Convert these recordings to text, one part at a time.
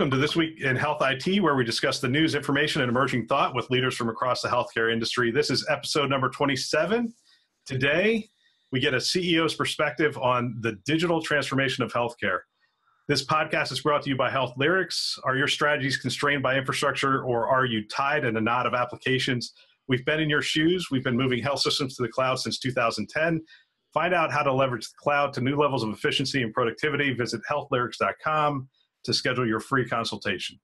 Welcome to This Week in Health IT, where we discuss the news, information, and emerging thought with leaders from across the healthcare industry. This is episode number 27. Today, we get a CEO's perspective on the digital transformation of healthcare. This podcast is brought to you by Health Lyrics. Are your strategies constrained by infrastructure, or are you tied in a knot of applications? We've been in your shoes. We've been moving health systems to the cloud since 2010. Find out how to leverage the cloud to new levels of efficiency and productivity. Visit healthlyrics.com to schedule your free consultation.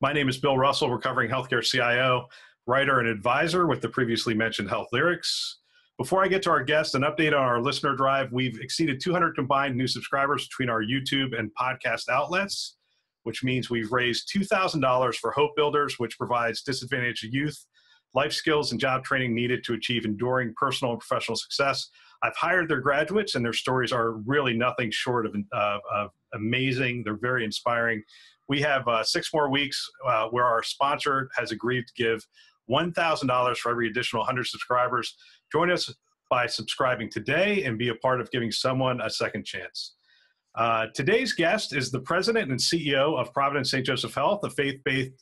My name is Bill Russell, recovering healthcare CIO, writer, and advisor with the previously mentioned Health Lyrics. Before I get to our guest, an update on our listener drive. We've exceeded 200 combined new subscribers between our YouTube and podcast outlets, which means we've raised $2,000 for Hope Builders, which provides disadvantaged youth life skills and job training needed to achieve enduring personal and professional success. I've hired their graduates, and their stories are really nothing short of, uh, of amazing. They're very inspiring. We have uh, six more weeks uh, where our sponsor has agreed to give $1,000 for every additional 100 subscribers. Join us by subscribing today and be a part of giving someone a second chance. Uh, today's guest is the president and CEO of Providence St. Joseph Health, a faith based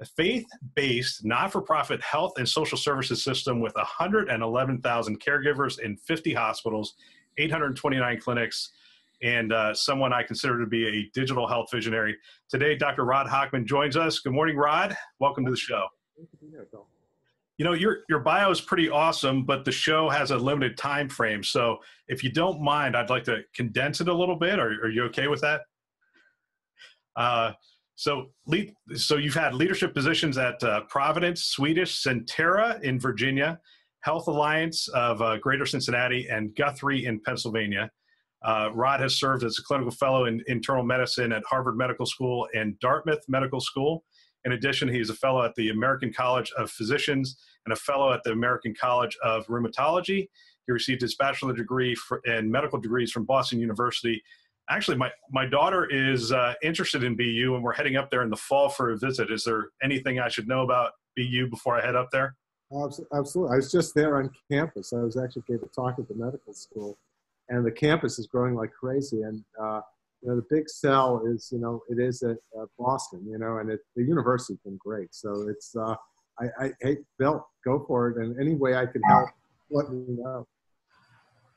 a faith-based not-for-profit health and social services system with 111,000 caregivers in 50 hospitals, 829 clinics, and uh, someone I consider to be a digital health visionary. Today, Dr. Rod Hochman joins us. Good morning, Rod. Welcome to the show. You know, your your bio is pretty awesome, but the show has a limited time frame. So, if you don't mind, I'd like to condense it a little bit. Are, are you okay with that? Uh, so, lead, so you've had leadership positions at uh, Providence, Swedish, Sentara in Virginia, Health Alliance of uh, Greater Cincinnati, and Guthrie in Pennsylvania. Uh, Rod has served as a clinical fellow in internal medicine at Harvard Medical School and Dartmouth Medical School. In addition, he is a fellow at the American College of Physicians and a fellow at the American College of Rheumatology. He received his bachelor degree for, and medical degrees from Boston University actually my my daughter is uh, interested in BU and we're heading up there in the fall for a visit. Is there anything I should know about BU before I head up there? Absolutely. I was just there on campus. I was actually gave a talk at the medical school, and the campus is growing like crazy. And uh, you know, the big sell is you know it is at uh, Boston. You know, and it, the university's been great. So it's uh, I, I hey Bill, go for it. And any way I can help, let me know.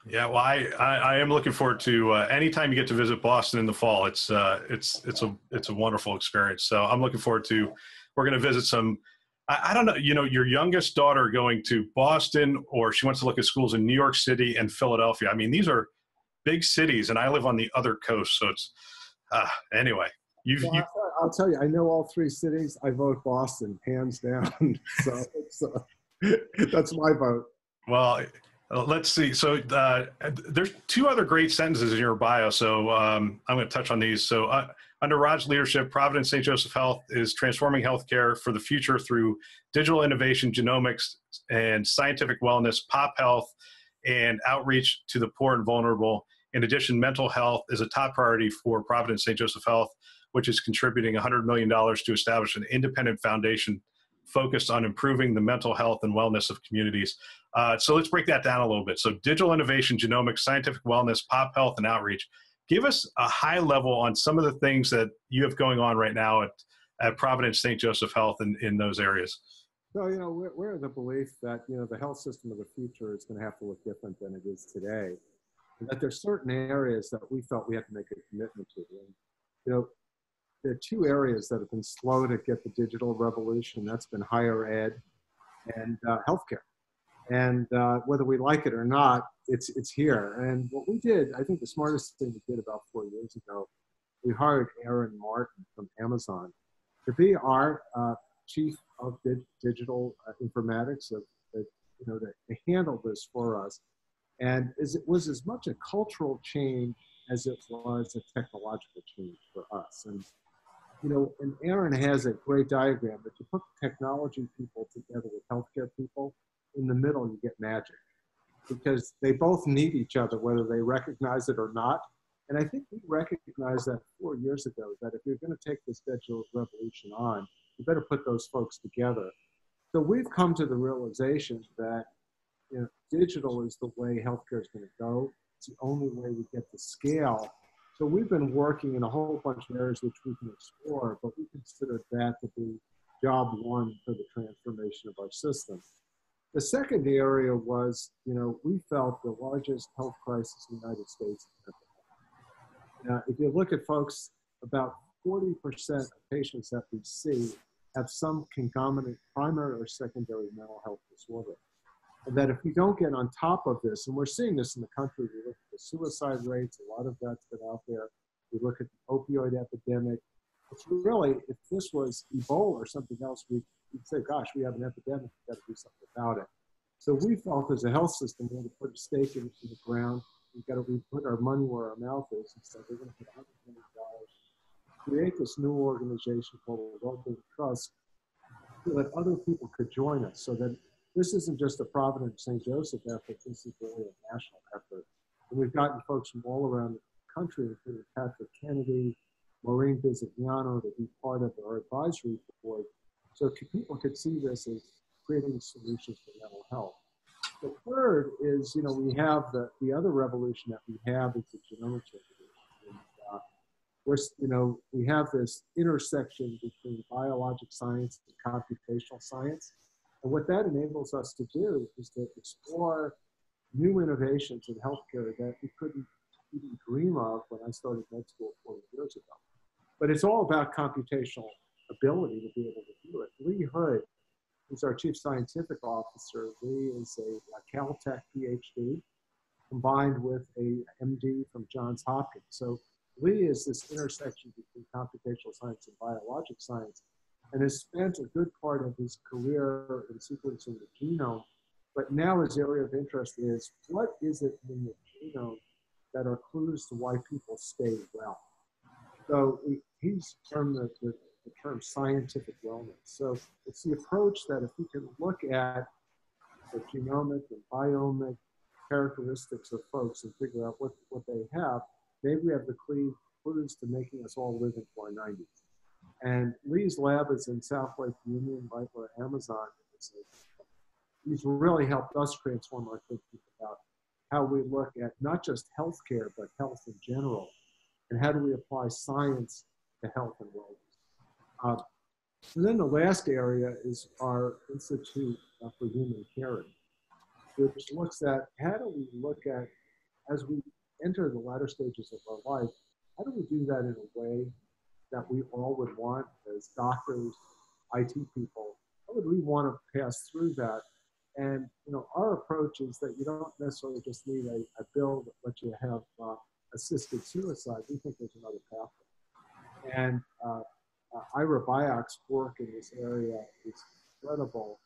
Yeah, well, I, I, I, am looking forward to uh, anytime you get to visit Boston in the fall. It's uh, it's it's a it's a wonderful experience. So I'm looking forward to. We're going to visit some. I, I, don't know. You know, your youngest daughter going to Boston, or she wants to look at schools in New York City and Philadelphia. I mean, these are big cities, and I live on the other coast. So it's uh, anyway. You've, well, you, I'll tell you, I know all three cities. I vote Boston, hands down. so, so that's my vote. Well, let's see. So uh, there's two other great sentences in your bio. So um, I'm going to touch on these. So uh, under Rod's leadership, Providence St. Joseph Health is transforming healthcare for the future through digital innovation, genomics, and scientific wellness, pop health, and outreach to the poor and vulnerable. In addition, mental health is a top priority for Providence St. Joseph Health, which is contributing $100 million to establish an independent foundation focused on improving the mental health and wellness of communities. Uh, so let's break that down a little bit. So digital innovation, genomics, scientific wellness, pop health, and outreach. Give us a high level on some of the things that you have going on right now at, at Providence St. Joseph Health in, in those areas. So, you know, we're, we're the belief that, you know, the health system of the future is going to have to look different than it is today. And that there's certain areas that we felt we had to make a commitment to. And, you know, there are two areas that have been slow to get the digital revolution. That's been higher ed and uh, healthcare. And uh, whether we like it or not, it's, it's here. And what we did, I think the smartest thing we did about four years ago, we hired Aaron Martin from Amazon to be our uh, chief of digital uh, informatics, of, you know, to, to handle this for us. And as it was as much a cultural change as it was a technological change for us. And you know, and Aaron has a great diagram that you put technology people together with healthcare people, in the middle you get magic because they both need each other, whether they recognize it or not. And I think we recognized that four years ago that if you're going to take this digital revolution on, you better put those folks together. So we've come to the realization that you know, digital is the way healthcare is going to go. It's the only way we get the scale So we've been working in a whole bunch of areas which we can explore, but we consider that to be job one for the transformation of our system. The second area was, you know, we felt the largest health crisis in the United States. Now, if you look at folks, about 40% of patients that we see have some concomitant primary or secondary mental health disorder. And that if we don't get on top of this, and we're seeing this in the country, we look at the suicide rates, a lot of that's been out there. We look at the opioid epidemic. It's really, if this was Ebola or something else, we'd, we'd say, gosh, we have an epidemic, we've got to do something about it. So we felt as a health system, we had to put a stake into the ground. We've got to we put our money where our mouth is and said, we're going to put $100 million, create this new organization called the Wellbeing Trust so that other people could join us so that this isn't just a Providence St. Joseph effort, this is really a national effort. And we've gotten folks from all around the country, including Patrick Kennedy, Maureen Bisognano, to be part of our advisory board. So people could see this as creating solutions for mental health. The third is, you know, we have the, the other revolution that we have is the genomics revolution. And, uh, we're, you know, we have this intersection between biologic science and computational science. And what that enables us to do is to explore new innovations in healthcare that we couldn't even dream of when I started med school 40 years ago. But it's all about computational ability to be able to do it. Lee Hood is our chief scientific officer. Lee is a, a Caltech PhD combined with a MD from Johns Hopkins. So Lee is this intersection between computational science and biologic science and has spent a good part of his career in sequencing the genome. But now his area of interest is what is it in the genome that are clues to why people stay well? So he's termed the, the, the term scientific wellness. So it's the approach that if we can look at the genomic and biomic characteristics of folks and figure out what, what they have, maybe we have the clues to making us all live into our 90s. And Lee's lab is in South Lake Union, right where Amazon is. He's really helped us transform our thinking about how we look at not just healthcare, but health in general, and how do we apply science to health and wellness. Uh, and then the last area is our Institute for Human Caring, which looks at how do we look at, as we enter the latter stages of our life, how do we do that in a way that we all would want as doctors, IT people? How would we want to pass through that? And you know, our approach is that you don't necessarily just need a, a bill that lets you have uh, assisted suicide. We think there's another pathway. And uh, uh, Ira Byock's work in this area is incredible.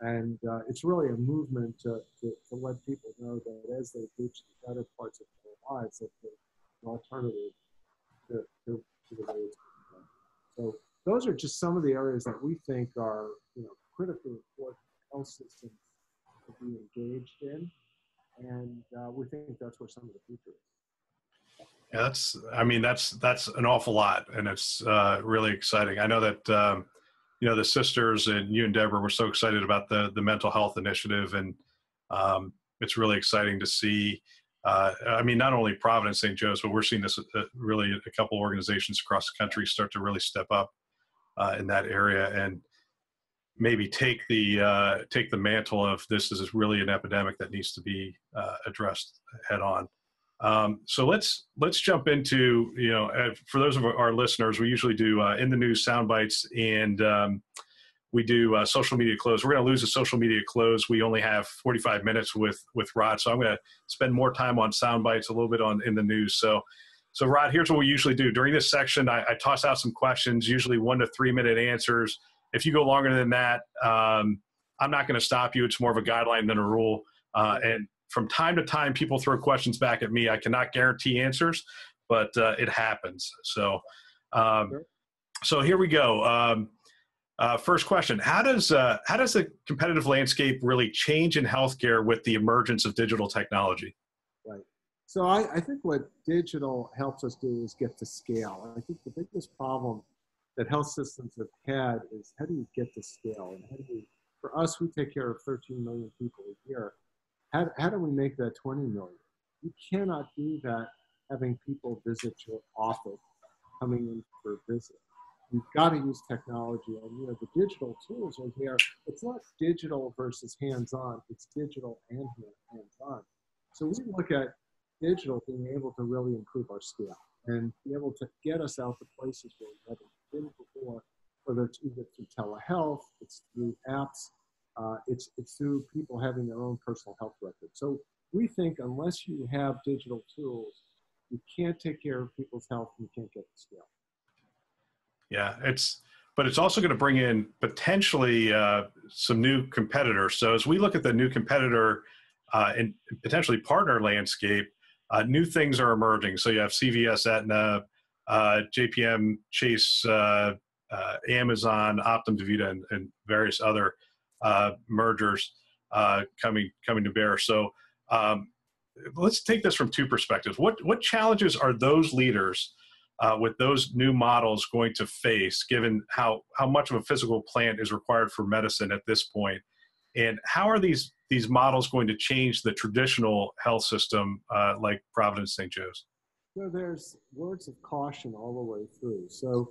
And uh, it's really a movement to, to, to, let people know that as they reach the better parts of their lives, that an alternative to, to So those are just some of the areas that we think are, you know, critically important health systems to be engaged in. And uh, we think that's where some of the future is. Yeah, that's, I mean, that's, that's an awful lot and it's uh, really exciting. I know that, um, you know, the sisters and you and Deborah were so excited about the, the mental health initiative and um, it's really exciting to see uh, I mean, not only Providence St. Joe's, but we're seeing this uh, really a couple organizations across the country start to really step up uh, in that area and maybe take the uh, take the mantle of this is really an epidemic that needs to be uh, addressed head on. Um, so let's let's jump into you know uh, for those of our listeners, we usually do in the news sound bites and. Um, we do uh, social media close. We're going to lose a social media close. We only have 45 minutes with with Rod, so I'm going to spend more time on sound bites, a little bit on in the news. So, so Rod, here's what we usually do during this section. I, I toss out some questions, usually one to three minute answers. If you go longer than that, um, I'm not going to stop you. It's more of a guideline than a rule. Uh, and from time to time, people throw questions back at me. I cannot guarantee answers, but uh, it happens. So, um, so here we go. Um, uh, first question: How does uh, how does the competitive landscape really change in healthcare with the emergence of digital technology? Right. So I, I think what digital helps us do is get to scale. I think the biggest problem that health systems have had is how do you get to scale, and how do? For us, we take care of 13 million people a year. How, how do we make that 20 million? You cannot do that having people visit your office, coming in for a visit. You've got to use technology, and you know the digital tools are there. It's not digital versus hands-on; it's digital and hands-on. So we look at digital being able to really improve our scale and be able to get us out to places where we haven't been before, whether it's either through telehealth, it's through apps, uh, it's, it's through people having their own personal health record. So we think unless you have digital tools, you can't take care of people's health and you can't get the scale. Yeah, it's but it's also going to bring in potentially uh, some new competitors. So as we look at the new competitor uh, and potentially partner landscape, uh, new things are emerging. So you have CVS, Aetna, uh, JPM, Chase, uh, uh, Amazon, Optum, DaVita, and, and various other mergers coming coming to bear. So um, let's take this from two perspectives. What what challenges are those leaders uh, with those new models going to face, given how how much of a physical plant is required for medicine at this point, and how are these these models going to change the traditional health system uh, like Providence St. Joe's? So there's words of caution all the way through. So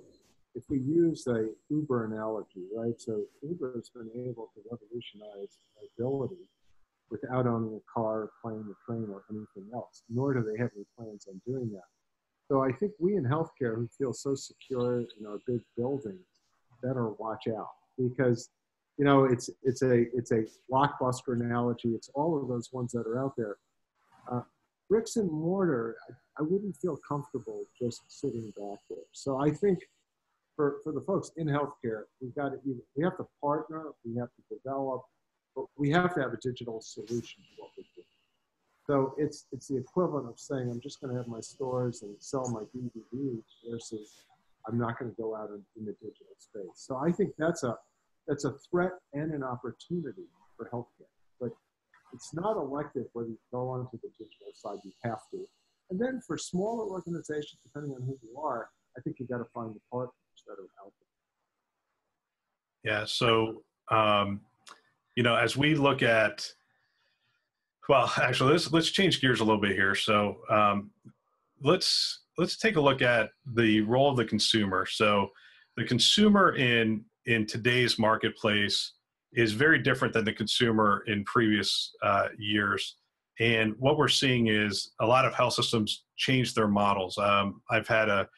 if we use a Uber analogy, right? So Uber has been able to revolutionize mobility without owning a car, plane, a train, or anything else. Nor do they have any plans on doing that. So I think we in healthcare who feel so secure in our big buildings better watch out because you know it's it's a it's a blockbuster analogy. It's all of those ones that are out there. Uh, bricks and mortar, I, I wouldn't feel comfortable just sitting back there. So I think for, for the folks in healthcare, we've got to we have to partner, we have to develop, but we have to have a digital solution to what. So it's it's the equivalent of saying I'm just going to have my stores and sell my DVDs versus I'm not going to go out in, in the digital space. So I think that's a that's a threat and an opportunity for healthcare. But it's not elective whether you go onto the digital side, you have to. And then for smaller organizations, depending on who you are, I think you got to find the partners that are out there. Yeah. So, um, you know, as we look at, well, actually, let's let's change gears a little bit here. So, um, let's let's take a look at the role of the consumer. So, the consumer in in today's marketplace is very different than the consumer in previous uh, years. And what we're seeing is a lot of health systems change their models. Um, I've had a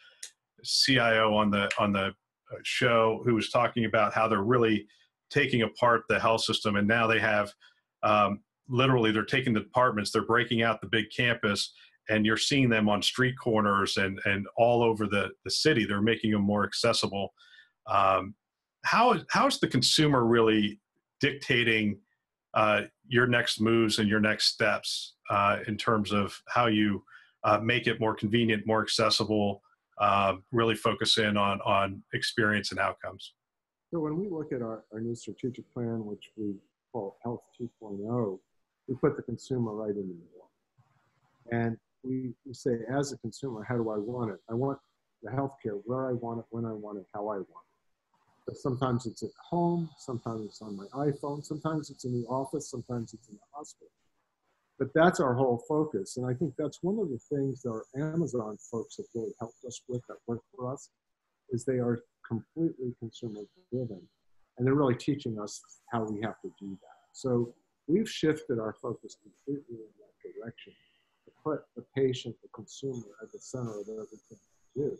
CIO on the on the uh, show who was talking about how they're really taking apart the health system, and now they have um, literally they're taking the departments, they're breaking out the big campus, and you're seeing them on street corners and and all over the the city. They're making them more accessible. Um, how how is the consumer really dictating uh, your next moves and your next steps uh, in terms of how you uh, make it more convenient, more accessible, uh, really focus in on on experience and outcomes. So when we look at our, our new strategic plan, which we call Health 2.0, we put the consumer right in the middle. And we, we say, as a consumer, how do I want it? I want the healthcare where I want it, when I want it, how I want it sometimes it's at home, sometimes it's on my iPhone, sometimes it's in the office, sometimes it's in the hospital. But that's our whole focus. And I think that's one of the things that our Amazon folks have really helped us with that work for us is they are completely consumer driven. And they're really teaching us how we have to do that. So we've shifted our focus completely in that direction to put the patient, the consumer at the center of everything we do.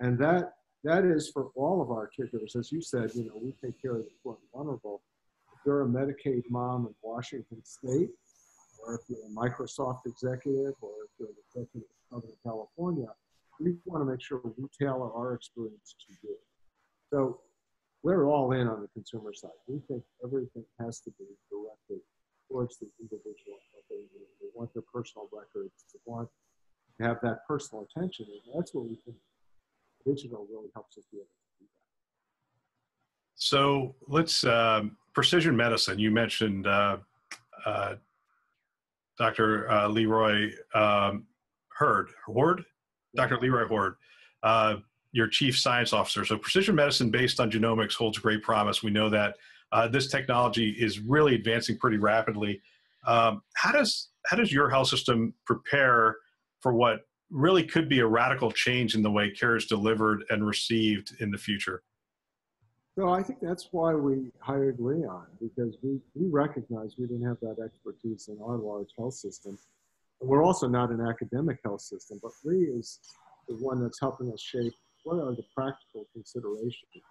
And that that is for all of our caregivers. As you said, you know, we take care of the poor and vulnerable. If you're a Medicaid mom in Washington State, or if you're a Microsoft executive, or if you're an executive of Southern California, we want to make sure we tailor our experience to you. So we're all in on the consumer side. We think everything has to be directed towards the individual. They, they want their personal records. They want to have that personal attention. And that's what we think digital really helps us be able to do that. So let's um, precision medicine. You mentioned uh, uh, Dr. Uh, Leroy um, Hurd, Horde, Dr. Leroy Horde, uh, your chief science officer. So precision medicine based on genomics holds great promise. We know that uh, this technology is really advancing pretty rapidly. Um, how does how does your health system prepare for what really could be a radical change in the way care is delivered and received in the future. So I think that's why we hired Leon because we, we recognized we didn't have that expertise in our large health system. We're also not an academic health system, but Lee is the one that's helping us shape what are the practical considerations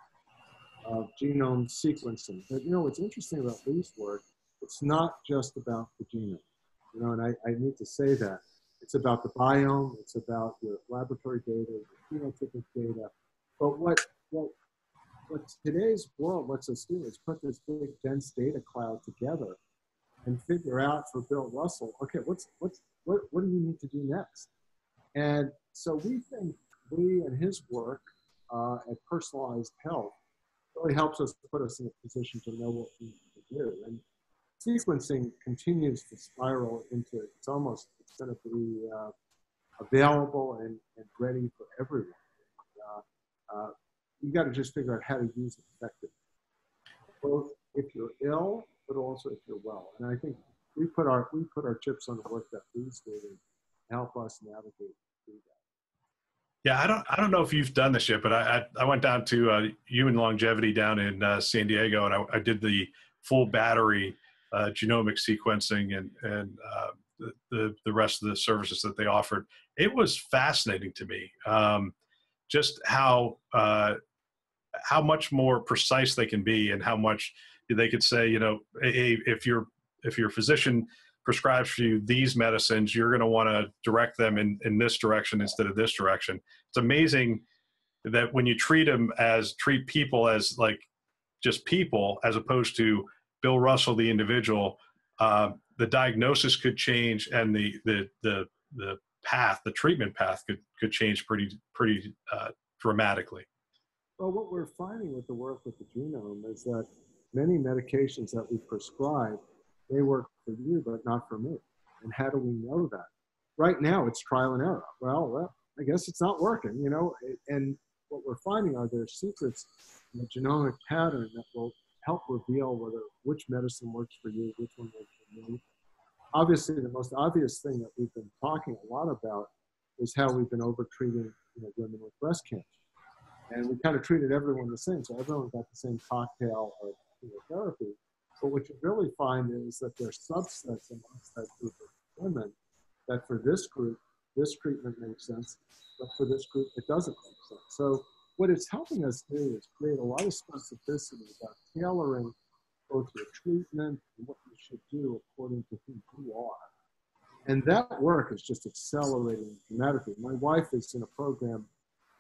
of genome sequencing. But you know, what's interesting about Lee's work, it's not just about the genome. You know, and I, I need to say that. It's about the biome, it's about your laboratory data, your phenotypic data. But what, what, what today's world lets us do is put this big dense data cloud together and figure out for Bill Russell, okay, what's, what's, what, what do you need to do next? And so we think Lee and his work uh, at personalized health really helps us put us in a position to know what we need to do. And sequencing continues to spiral into it's almost going to be uh, available and, and ready for everyone. Uh, uh, you got to just figure out how to use it effectively, both if you're ill, but also if you're well. And I think we put our we put our chips on the work that Lee's doing to help us navigate. Yeah, I don't I don't know if you've done this yet, but I I, I went down to uh, Human Longevity down in uh, San Diego, and I, I did the full battery uh, genomic sequencing and and uh, the, the, the rest of the services that they offered. It was fascinating to me, um, just how uh, how much more precise they can be, and how much they could say, you know, hey, if your if your physician prescribes for you these medicines, you're going to want to direct them in in this direction instead of this direction. It's amazing that when you treat them as treat people as like just people as opposed to Bill Russell, the individual, uh, the diagnosis could change and the the the the path, the treatment path could could change pretty pretty uh, dramatically. Well, what we're finding with the work with the genome is that many medications that we prescribe, they work for you, but not for me. And how do we know that? Right now, it's trial and error. Well, well I guess it's not working, you know. And what we're finding are there secrets in the genomic pattern that will help reveal whether which medicine works for you, which one works for me. Obviously, the most obvious thing that we've been talking a lot about is how we've been overtreating you know, women with breast cancer. And we kind of treated everyone the same, so everyone got the same cocktail of chemotherapy. But what you really find is that there's subsets amongst that group of women that for this group, this treatment makes sense, but for this group, it doesn't make sense. So what it's helping us do is create a lot of specificity about tailoring both your treatment and what you should do according to who you are. And that work is just accelerating dramatically. My wife is in a program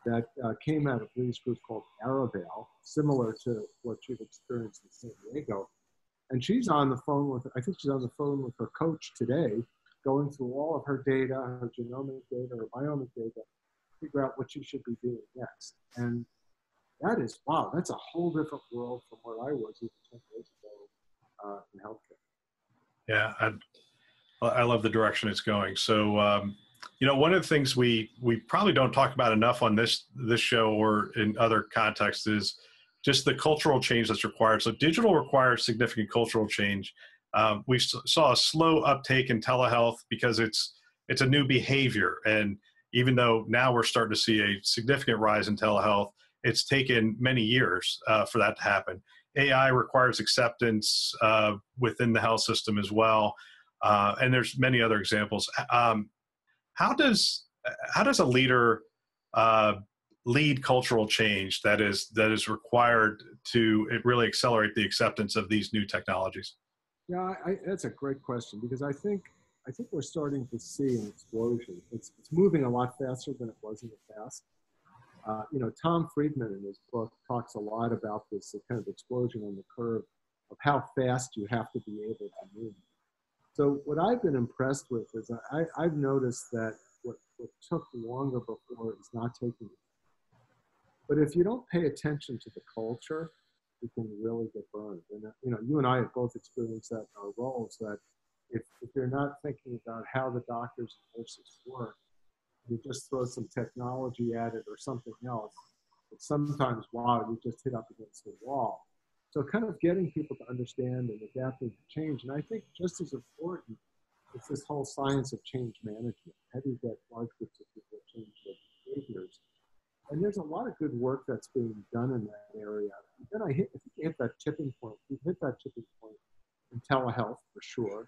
that uh, came out of Lee's group called Arivale, similar to what you've experienced in San Diego. And she's on the phone with, I think she's on the phone with her coach today, going through all of her data, her genomic data, her biomic data, figure out what she should be doing next. And that is, wow, that's a whole different world from where I was even 10 years ago uh, in healthcare. Yeah, I, I love the direction it's going. So, um, you know, one of the things we we probably don't talk about enough on this this show or in other contexts is just the cultural change that's required. So, digital requires significant cultural change. Um, we saw a slow uptake in telehealth because it's it's a new behavior, and even though now we're starting to see a significant rise in telehealth, it's taken many years uh, for that to happen. AI requires acceptance uh, within the health system as well, uh, and there's many other examples. Um, how does how does a leader uh, lead cultural change that is that is required to really accelerate the acceptance of these new technologies? Yeah, I, that's a great question because I think I think we're starting to see an explosion. It's, it's moving a lot faster than it was in the past. Uh, you know, Tom Friedman in his book talks a lot about this kind of explosion on the curve of how fast you have to be able to move. So what I've been impressed with is I, I've noticed that what, what took longer before is not taking. But if you don't pay attention to the culture, you can really get burned. And uh, you know, you and I have both experienced that in our roles. That if, if you're not thinking about how the doctors and nurses work, you just throw some technology at it or something else. But sometimes, wow, you just hit up against the wall. So, kind of getting people to understand and adapting to change. And I think just as important is this whole science of change management. How do you get large groups of people to change their behaviors? And there's a lot of good work that's being done in that area. And then I hit, I hit that tipping point. We hit that tipping point in telehealth for sure.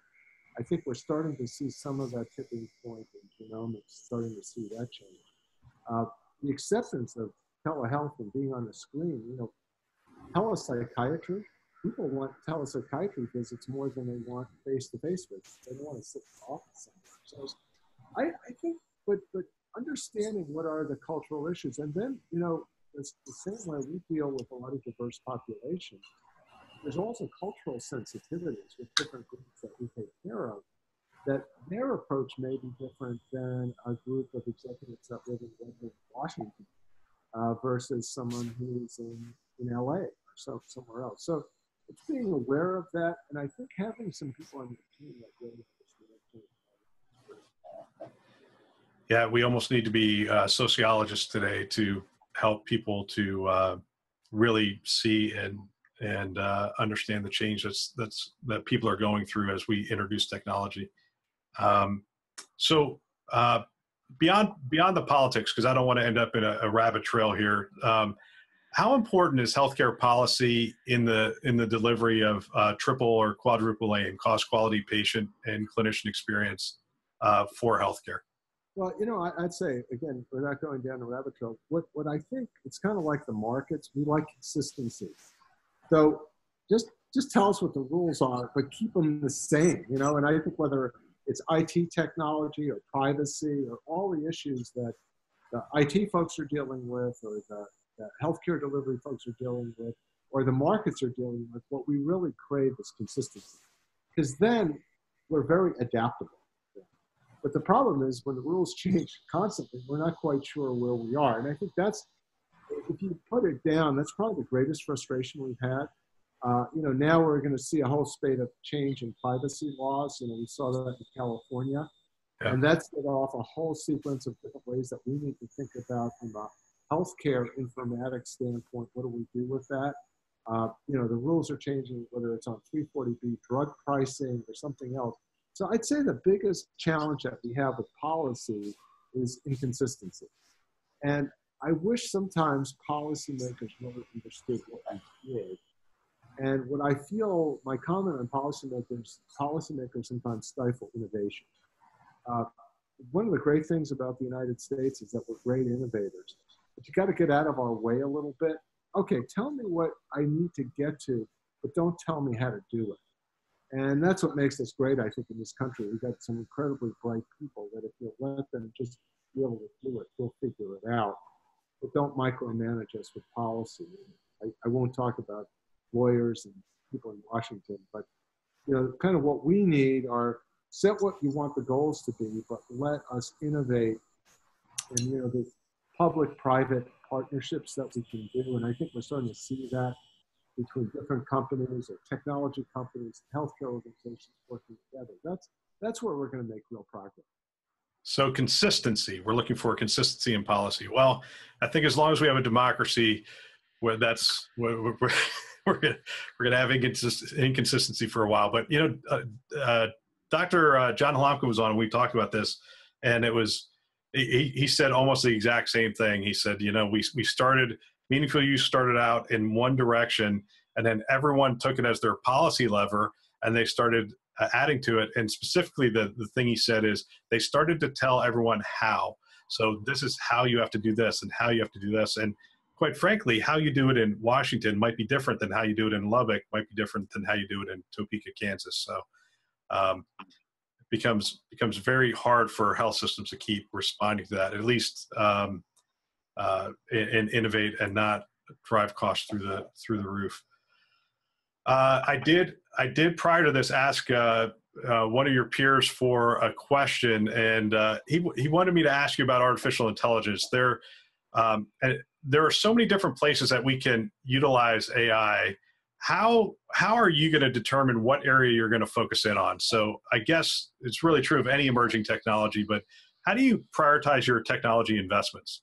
I think we're starting to see some of that tipping point in genomics, starting to see that change. Uh, the acceptance of telehealth and being on the screen, you know, telepsychiatry, people want telepsychiatry visits more than they want face-to-face visits. They don't want to sit in the office. So I, I think, but, but understanding what are the cultural issues, and then, you know, it's the same way we deal with a lot of diverse populations. There's also cultural sensitivities with different groups that we take care of that their approach may be different than a group of executives that live in Washington uh, versus someone who's in, in LA or so, somewhere else. So it's being aware of that, and I think having some people on your team that really yeah, we almost need to be uh, sociologists today to help people to uh, really see and and uh, understand the change that's that's that people are going through as we introduce technology. Um, so uh, beyond beyond the politics, because I don't want to end up in a, a rabbit trail here. Um, how important is healthcare policy in the in the delivery of uh, triple or quadruple A aim, cost, quality, patient, and clinician experience uh, for healthcare? Well, you know, I, would say again, without going down the rabbit trail, what what I think it's kind of like the markets. We like consistency. So just just tell us what the rules are, but keep them the same. You know, and I think whether it's IT technology or privacy or all the issues that the IT folks are dealing with or the that healthcare delivery folks are dealing with or the markets are dealing with, what we really crave is consistency. Because then we're very adaptable. But the problem is when the rules change constantly, we're not quite sure where we are. And I think that's, if you put it down, that's probably the greatest frustration we've had. Uh, you know, now we're going to see a whole spate of change in privacy laws. You know, we saw that in California. Yeah. And that's set off a whole sequence of different ways that we need to think about from a healthcare informatics standpoint, what do we do with that? Uh, you know, the rules are changing, whether it's on 340B drug pricing or something else. So I'd say the biggest challenge that we have with policy is inconsistency. And I wish sometimes policymakers really understood what we did. And what I feel, my comment on policymakers, policymakers sometimes stifle innovation. Uh, one of the great things about the United States is that we're great innovators but you got to get out of our way a little bit. Okay, tell me what I need to get to, but don't tell me how to do it. And that's what makes us great, I think, in this country. We've got some incredibly bright people that if you let them just be able to do it, they'll figure it out. But don't micromanage us with policy. I, I won't talk about lawyers and people in Washington, but you know, kind of what we need are set what you want the goals to be, but let us innovate. And you know, the public-private partnerships that we can do, and I think we're starting to see that between different companies or technology companies, healthcare organizations working together. That's that's where we're going to make real progress. So consistency, we're looking for consistency in policy. Well, I think as long as we have a democracy, where that's we're, we're we're gonna have inconsistency for a while. But you know, uh, uh, Dr. Uh, John Halamka was on. We talked about this, and it was he, he said almost the exact same thing. He said, you know, we, we started, Meaningful Use started out in one direction, and then everyone took it as their policy lever, and they started uh, adding to it. And specifically, the, the thing he said is they started to tell everyone how. So this is how you have to do this, and how you have to do this. And quite frankly, how you do it in Washington might be different than how you do it in Lubbock, might be different than how you do it in Topeka, Kansas. So um, becomes becomes very hard for health systems to keep responding to that. At least um, uh, and, and, innovate and not drive costs through the through the roof. Uh, I did I did prior to this ask uh, uh one of your peers for a question, and uh, he he wanted me to ask you about artificial intelligence. There, um, and there are so many different places that we can utilize AI how how are you going to determine what area you're going to focus in on so i guess it's really true of any emerging technology but how do you prioritize your technology investments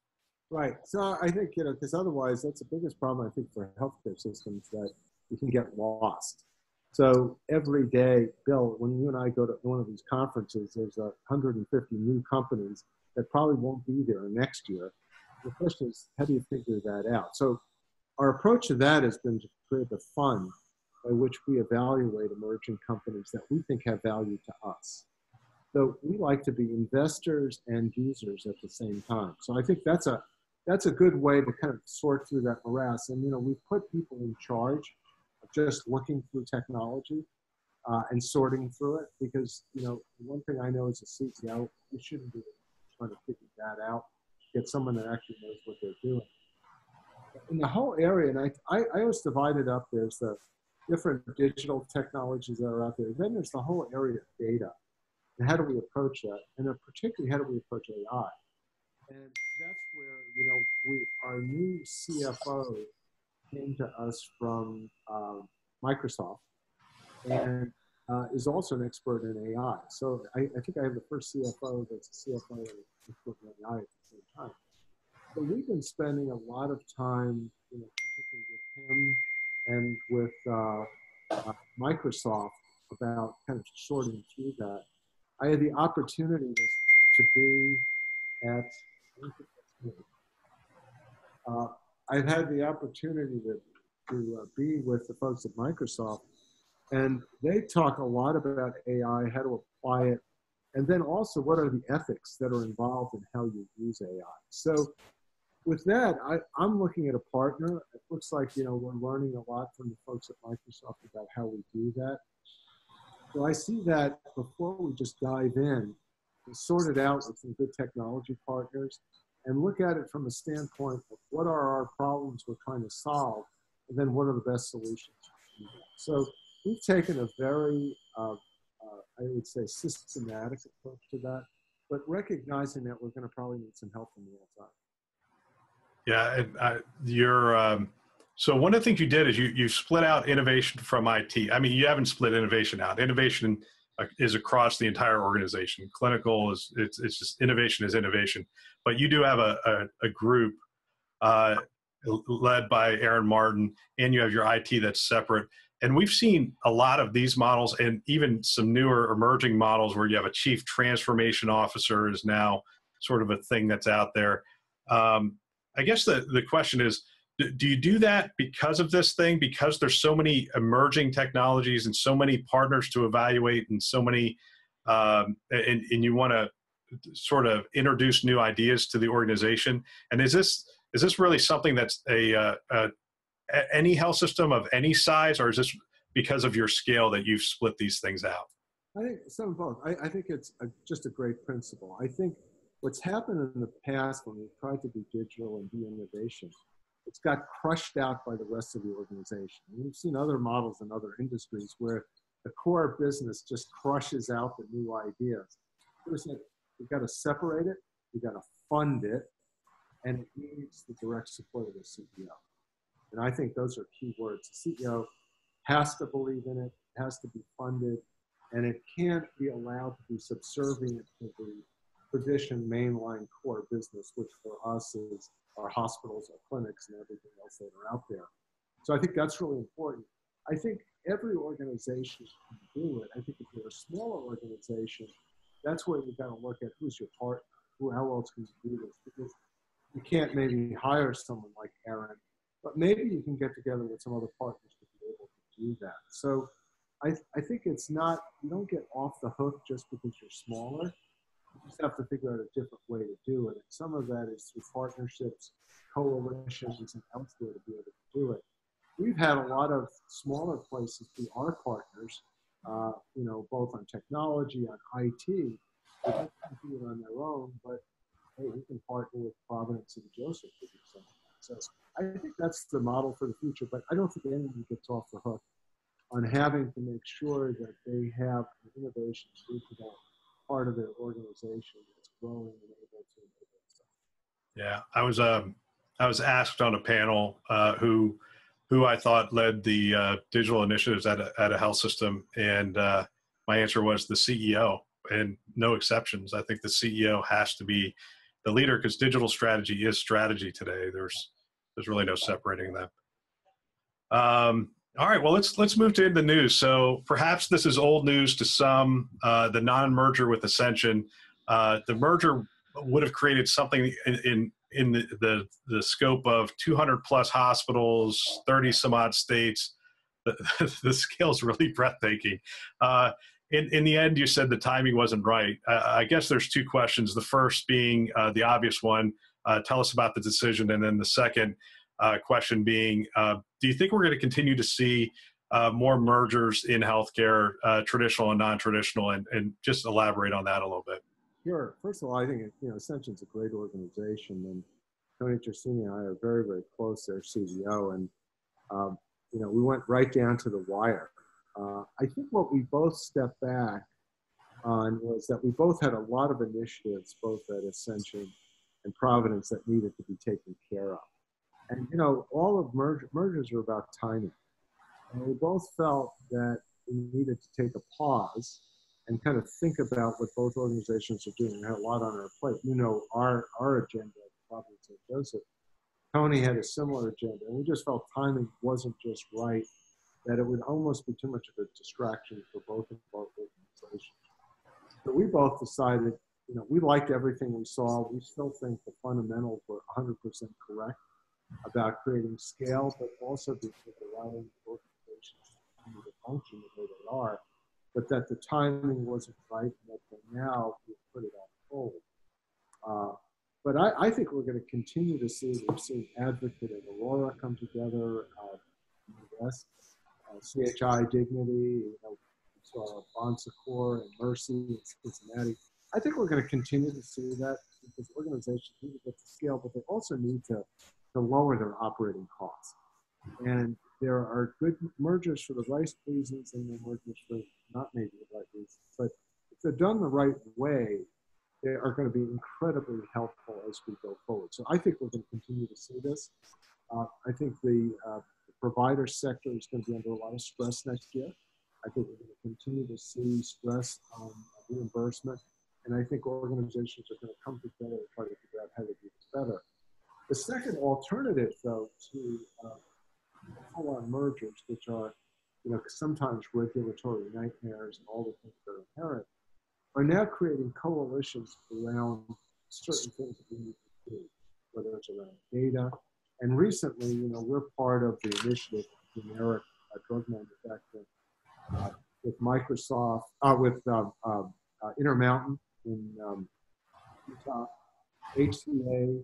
right so i think you know because otherwise that's the biggest problem i think for healthcare systems that you can get lost So every day, Bill, when you and I go to one of these conferences, there's 150 new companies that probably won't be there next year. The question is, how do you figure that out? So our approach to that has been to create a fund by which we evaluate emerging companies that we think have value to us. So we like to be investors and users at the same time. So I think that's a that's a good way to kind of sort through that morass. And you know, we put people in charge of just looking through technology uh, and sorting through it because you know one thing I know as a CTO, you shouldn't be trying to figure that out. Get someone that actually knows what they're doing. In the whole area, and I, I, I always divide it up. There's the different digital technologies that are out there. Then there's the whole area of data. And how do we approach that? And particularly, how do we approach AI? And that's where, you know, we, our new CFO came to us from uh, Microsoft and uh, is also an expert in AI. So I, I, think I have the first CFO that's a CFO and expert in AI at the same time. So we've been spending a lot of time, you know, particularly with him and with uh, uh Microsoft about kind of sorting through that. I had the opportunity to be at uh, I've had the opportunity to, to uh, be with the folks at Microsoft, and they talk a lot about AI, how to apply it, and then also what are the ethics that are involved in how you use AI. So, with that, I, I'm looking at a partner. It looks like you know we're learning a lot from the folks at Microsoft about how we do that. So I see that before we just dive in, we sort it out with some good technology partners and look at it from a standpoint of what are our problems we're trying to solve, and then what are the best solutions. So we've taken a very, uh, uh, I would say, systematic approach to that, but recognizing that we're going to probably need some help from the outside. Yeah, and uh, you're. Um, so one of the things you did is you you split out innovation from IT. I mean, you haven't split innovation out. Innovation is across the entire organization. Clinical is it's it's just innovation is innovation, but you do have a a, a group uh, led by Aaron Martin, and you have your IT that's separate. And we've seen a lot of these models, and even some newer emerging models where you have a chief transformation officer is now sort of a thing that's out there. Um, I guess the the question is do you do that because of this thing? Because there's so many emerging technologies and so many partners to evaluate and so many um, and, and you want to sort of introduce new ideas to the organization? And is this is this really something that's a, uh, a any health system of any size or is this because of your scale that you've split these things out? I think some both. I, I think it's a, just a great principle. I think what's happened in the past when we've tried to be digital and be innovation it's got crushed out by the rest of the organization. And we've seen other models in other industries where the core business just crushes out the new ideas. We've got to separate it, we've got to fund it, and it needs the direct support of the CEO. And I think those are key words. The CEO has to believe in it, has to be funded, and it can't be allowed to be subservient to the tradition mainline core business, which for us is our hospitals, our clinics, and everything else that are out there. So I think that's really important. I think every organization can do it. I think if you're a smaller organization, that's where you've got to look at who's your partner, who, how else can you do this? Because you can't maybe hire someone like Aaron, but maybe you can get together with some other partners to be able to do that. So I, I think it's not, you don't get off the hook just because you're smaller you just have to figure out a different way to do it. And some of that is through partnerships, coalitions, and elsewhere to be able to do it. We've had a lot of smaller places be our partners, uh, you know, both on technology, on IT. They don't do it on their own, but hey, we can partner with Providence and Joseph to do something. So I think that's the model for the future, but I don't think anyone gets off the hook on having to make sure that they have the innovation to develop part of their organization that's growing and able to stuff. Yeah, I was um, I was asked on a panel uh, who who I thought led the uh, digital initiatives at a, at a health system, and uh, my answer was the CEO, and no exceptions. I think the CEO has to be the leader because digital strategy is strategy today. There's there's really no separating them. Um, All right, well let's let's move to the news. So perhaps this is old news to some. Uh, the non-merger with Ascension, uh, the merger would have created something in in, in the, the, the scope of 200 plus hospitals, 30 some odd states. The, the is really breathtaking. Uh, in, in the end, you said the timing wasn't right. I guess there's two questions. The first being uh, the obvious one. Uh, tell us about the decision, and then the second uh, question being, uh, do you think we're going to continue to see uh, more mergers in healthcare, traditional and non-traditional, and, and just elaborate on that a little bit? Sure. First of all, I think you know Ascension's a great organization, and Tony Tersigni and I are very, very close. Their CEO, and um, you know we went right down to the wire. Uh, I think what we both stepped back on was that we both had a lot of initiatives, both at Ascension and Providence, that needed to be taken care of. And you know, all of merger, mergers are about timing. And we both felt that we needed to take a pause and kind of think about what both organizations are doing. We had a lot on our plate. You know, our our agenda Providence St. Joseph. Tony had a similar agenda, and we just felt timing wasn't just right that it would almost be too much of a distraction for both of our organizations. So we both decided, you know, we liked everything we saw. We still think the fundamentals were 100% correct about creating scale, but also because allowing organizations to function the way they are, but that the timing wasn't right, and that for now we put it on hold. Uh, but I, I, think we're going to continue to see, we've seen Advocate and Aurora come together uh, West uh, CHI Dignity, you know, Bon Secours and Mercy in Cincinnati. I think we're going to continue to see that because organizations need to get to scale, but they also need to, to lower their operating costs. And there are good mergers for the right reasons and there mergers for not maybe the right reasons. But if they're done the right way, they are going to be incredibly helpful as we go forward. So I think we're going to continue to see this. Uh, I think the uh, provider sector is going to be under a lot of stress next year. I think we're going to continue to see stress on reimbursement. And I think organizations are going to come to figure out how to do this better. The second alternative, though, to uh, full-on mergers, which are, you know, sometimes regulatory nightmares and all the things that are inherent, are now creating coalitions around certain things that we need to do, whether it's around data, and recently, you know, we're part of the initiative generic uh, drug manufacturing uh, with Microsoft, uh, with um, um, uh, Intermountain in um, Utah, HCA,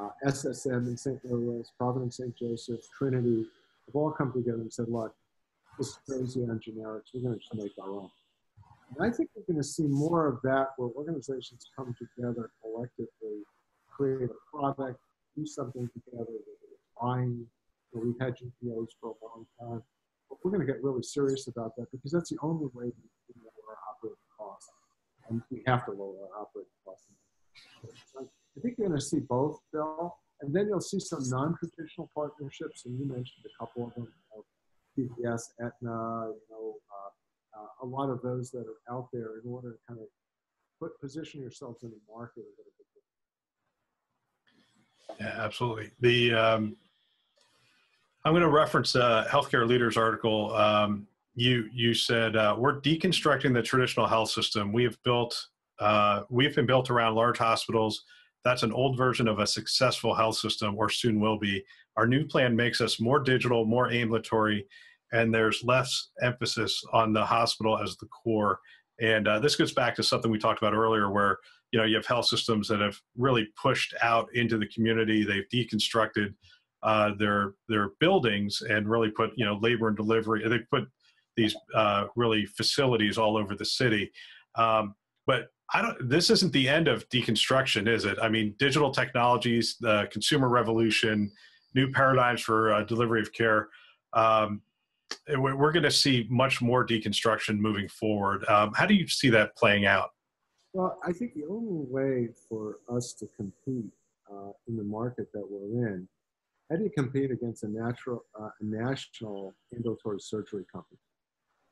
uh, SSM in St. Louis, Providence St. Joseph, Trinity, have all come together and said, look, this is crazy on generics. We're going to just make our own. And I think we're going to see more of that where organizations come together collectively, create a product, do something together buying. We've had GPOs for a long time. But we're going to get really serious about that because that's the only way we can lower our operating costs. And we have to lower our operating costs. I think you're going to see both, Bill. And then you'll see some non-traditional partnerships, and you mentioned a couple of them, you Aetna, you know, uh, uh, a lot of those that are out there in order to kind of put position yourselves in the market a little bit yeah, absolutely. The um, I'm going to reference a healthcare leaders article. Um, you you said uh, we're deconstructing the traditional health system. We have built uh, we've been built around large hospitals. That's an old version of a successful health system, or soon will be. Our new plan makes us more digital, more ambulatory, and there's less emphasis on the hospital as the core. And uh, this goes back to something we talked about earlier, where you know you have health systems that have really pushed out into the community they've deconstructed uh, their their buildings and really put you know labor and delivery they put these uh, really facilities all over the city um, but I don't. This isn't the end of deconstruction, is it? I mean, digital technologies, the consumer revolution, new paradigms for uh, delivery of care. Um, we're going to see much more deconstruction moving forward. Um, how do you see that playing out? Well, I think the only way for us to compete uh, in the market that we're in, how do you compete against a natural, uh, a national ambulatory surgery company?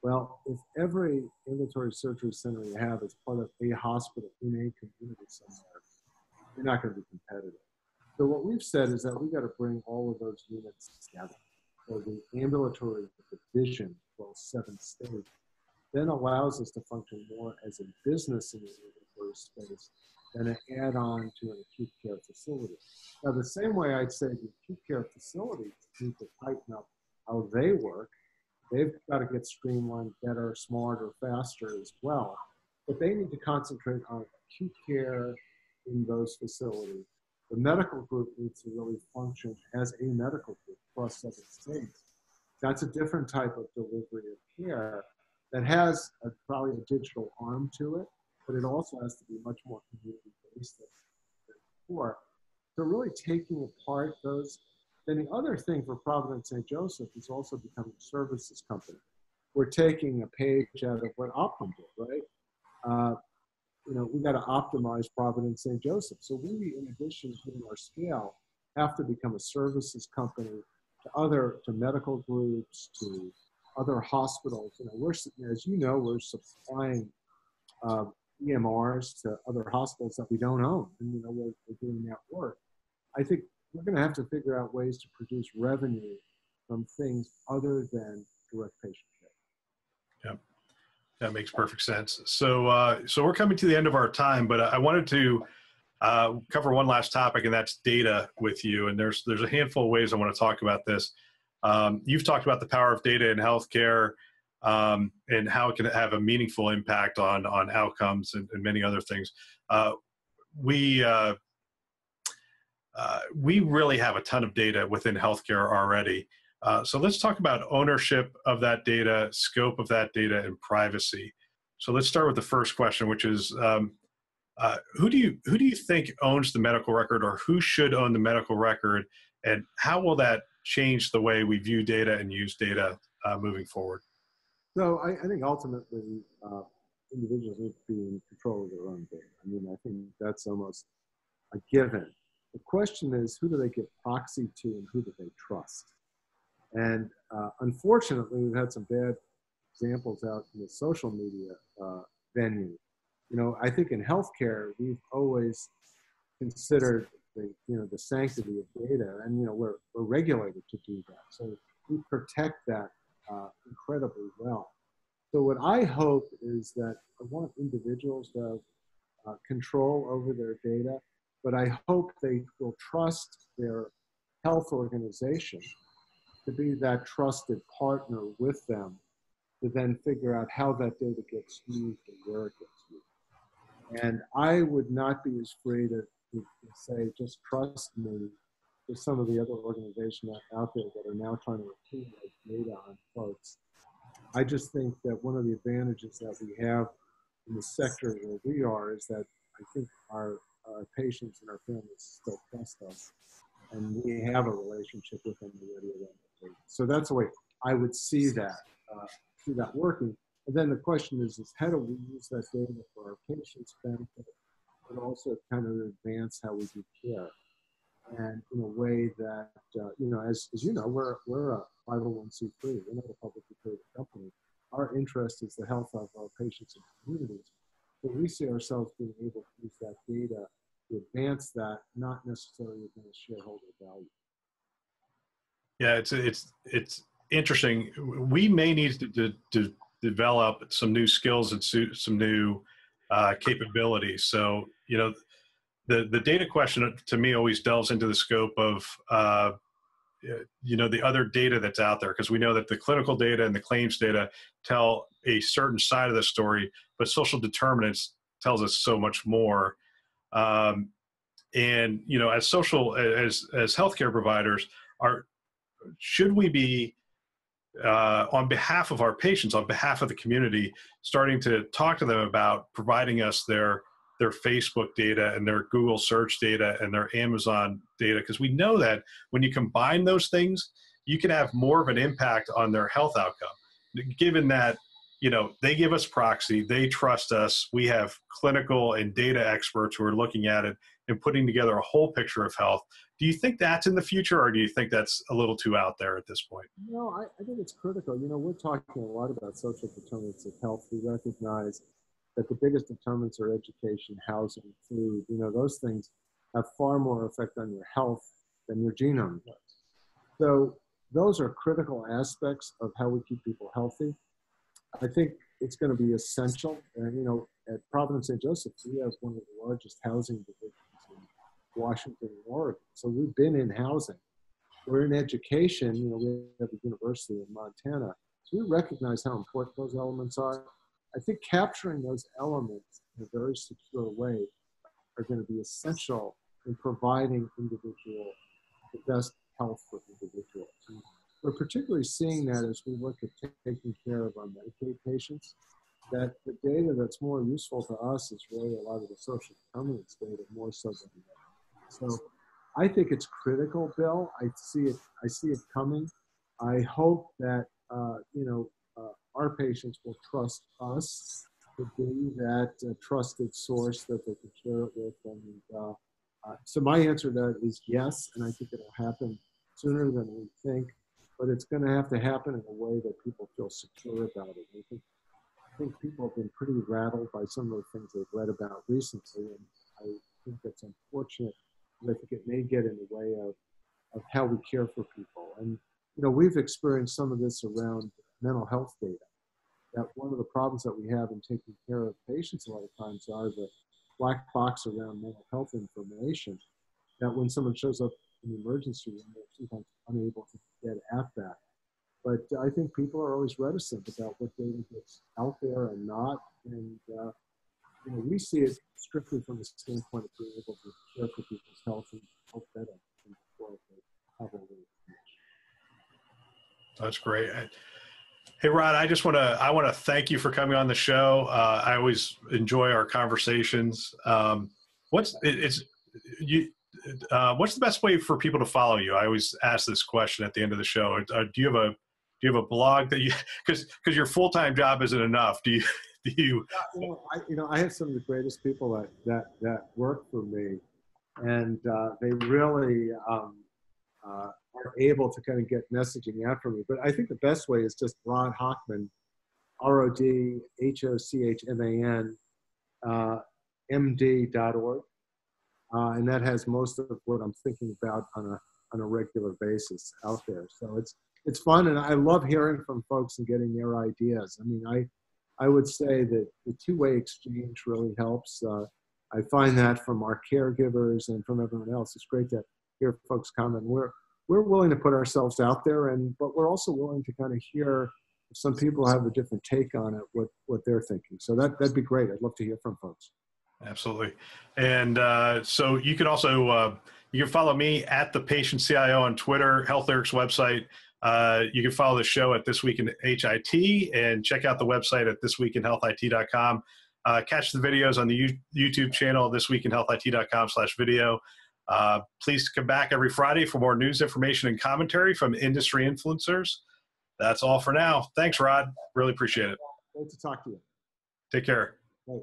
Well, if every ambulatory surgery center you have is part of a hospital in a community somewhere, you're not going to be competitive. So what we've said is that we got to bring all of those units together. so the ambulatory division, well, seven states, then allows us to function more as a business in the ambulatory space than an add-on to an acute care facility. Now, the same way I'd say the acute care facilities need to tighten up how they work. They've got to get streamlined, better, smarter, faster as well. But they need to concentrate on acute care in those facilities. The medical group needs to really function as a medical group across seven states. That's a different type of delivery of care that has a, probably a digital arm to it, but it also has to be much more community based than before. So really taking apart those. Then the other thing for Providence St. Joseph is also becoming a services company. We're taking a page out of what Optum did, right? Uh, you know, we got to optimize Providence St. Joseph. So we, in addition to our scale, have to become a services company to other, to medical groups, to other hospitals. You know, we're, as you know, we're supplying uh, EMRs to other hospitals that we don't own, and you know, we're, we're doing that work. I think we're going to have to figure out ways to produce revenue from things other than direct patient care. Yeah. That makes perfect sense. So, uh, so we're coming to the end of our time, but I wanted to uh, cover one last topic, and that's data with you. And there's there's a handful of ways I want to talk about this. Um, you've talked about the power of data in healthcare um, and how it can have a meaningful impact on on outcomes and, and many other things. Uh, we uh, we really have a ton of data within healthcare already. Uh, so let's talk about ownership of that data, scope of that data, and privacy. So let's start with the first question, which is um, uh, who do you who do you think owns the medical record, or who should own the medical record, and how will that change the way we view data and use data uh, moving forward? So I, I think ultimately uh, individuals need to be in control of their own data. I mean, I think that's almost a given. The question is, who do they give proxy to, and who do they trust? And uh, unfortunately, we've had some bad examples out in the social media uh, venue. You know, I think in healthcare, we've always considered the, you know, the sanctity of data, and you know, we're, we're regulated to do that. So we protect that uh, incredibly well. So what I hope is that I want individuals to have uh, control over their data, but I hope they will trust their health organization to be that trusted partner with them to then figure out how that data gets used and where it gets used. And I would not be as free to, to, say, just trust me to some of the other organizations out there that are now trying to accumulate data on folks. I just think that one of the advantages that we have in the sector where we are is that I think our, our patients and our families still trust us and we have a relationship with them already so that's the way I would see that, uh, see that working. And then the question is, is how do we use that data for our patients' benefit, but also kind of advance how we do care, and in a way that uh, you know, as, as you know, we're we're a 501c3, we're not a publicly traded company. Our interest is the health of our patients and communities. But we see ourselves being able to use that data to advance that, not necessarily advance shareholder value. Yeah, it's it's it's interesting. We may need to, to, to develop some new skills and some new uh, capabilities. So you know, the the data question to me always delves into the scope of uh, you know the other data that's out there because we know that the clinical data and the claims data tell a certain side of the story, but social determinants tells us so much more. Um, and you know, as social as as healthcare providers, are should we be uh, on behalf of our patients, on behalf of the community, starting to talk to them about providing us their their Facebook data and their Google search data and their Amazon data, because we know that when you combine those things, you can have more of an impact on their health outcome. Given that, you know, they give us proxy, they trust us, we have clinical and data experts who are looking at it and putting together a whole picture of health. Do you think that's in the future, or do you think that's a little too out there at this point? No, I, I think it's critical. You know, we're talking a lot about social determinants of health. We recognize that the biggest determinants are education, housing, food. You know, those things have far more effect on your health than your genome does. So those are critical aspects of how we keep people healthy. I think it's going to be essential. And, you know, at Providence St. Joseph, we have one of the largest housing divisions in Washington and Oregon. So we've been in housing. We're in education. You know, we have a university in Montana. So we recognize how important those elements are. I think capturing those elements in a very secure way are going to be essential in providing individual the best health for individuals. We're particularly seeing that as we look at taking care of our Medicaid patients, that the data that's more useful to us is really a lot of the social determinants data more so than that. So I think it's critical, Bill. I see it. I see it coming. I hope that uh, you know uh, our patients will trust us to be that uh, trusted source that they can share it with. And uh, uh, so my answer to that is yes, and I think it'll happen sooner than we think. But it's going to have to happen in a way that people feel secure about it. I think, I think people have been pretty rattled by some of the things they've read about recently, and I think that's unfortunate. I think it may get in the way of, of how we care for people. And you know, we've experienced some of this around mental health data. That one of the problems that we have in taking care of patients a lot of times are the black box around mental health information. That when someone shows up the emergency room, they're sometimes unable to get at that. But I think people are always reticent about what data gets out there and not. And uh, you know, we see it strictly from the standpoint of being able to care for people's health and help better before they have all the That's great. Hey Rod, I just want to I want to thank you for coming on the show. Uh, I always enjoy our conversations. Um, what's it, it's you? Uh, what's the best way for people to follow you? I always ask this question at the end of the show. Uh, do you have a do you have a blog that you because because your full time job isn't enough? Do you do you? you know, I, you know, I have some of the greatest people that that that work for me, and uh, they really um, uh, are able to kind of get messaging out for me. But I think the best way is just Rod Hochman, R O D H O C H M A N, uh, MD.org. Uh, and that has most of what I'm thinking about on a, on a regular basis out there. So it's, it's fun. And I love hearing from folks and getting their ideas. I mean, I, I would say that the two-way exchange really helps. Uh, I find that from our caregivers and from everyone else. It's great to hear folks comment. We're, we're willing to put ourselves out there, and but we're also willing to kind of hear if some people have a different take on it, what what they're thinking. So that that'd be great. I'd love to hear from folks. Absolutely, and uh, so you can also uh, you can follow me at the patient CIO on Twitter, Health Lyric's website. Uh, you can follow the show at This Week in HIT and check out the website at thisweekinhealthit.com. Uh, catch the videos on the U- YouTube channel, thisweekinhealthit.com slash video. Uh, please come back every Friday for more news, information, and commentary from industry influencers. That's all for now. Thanks, Rod. Really appreciate it. Great to talk to you. Take care. Bye.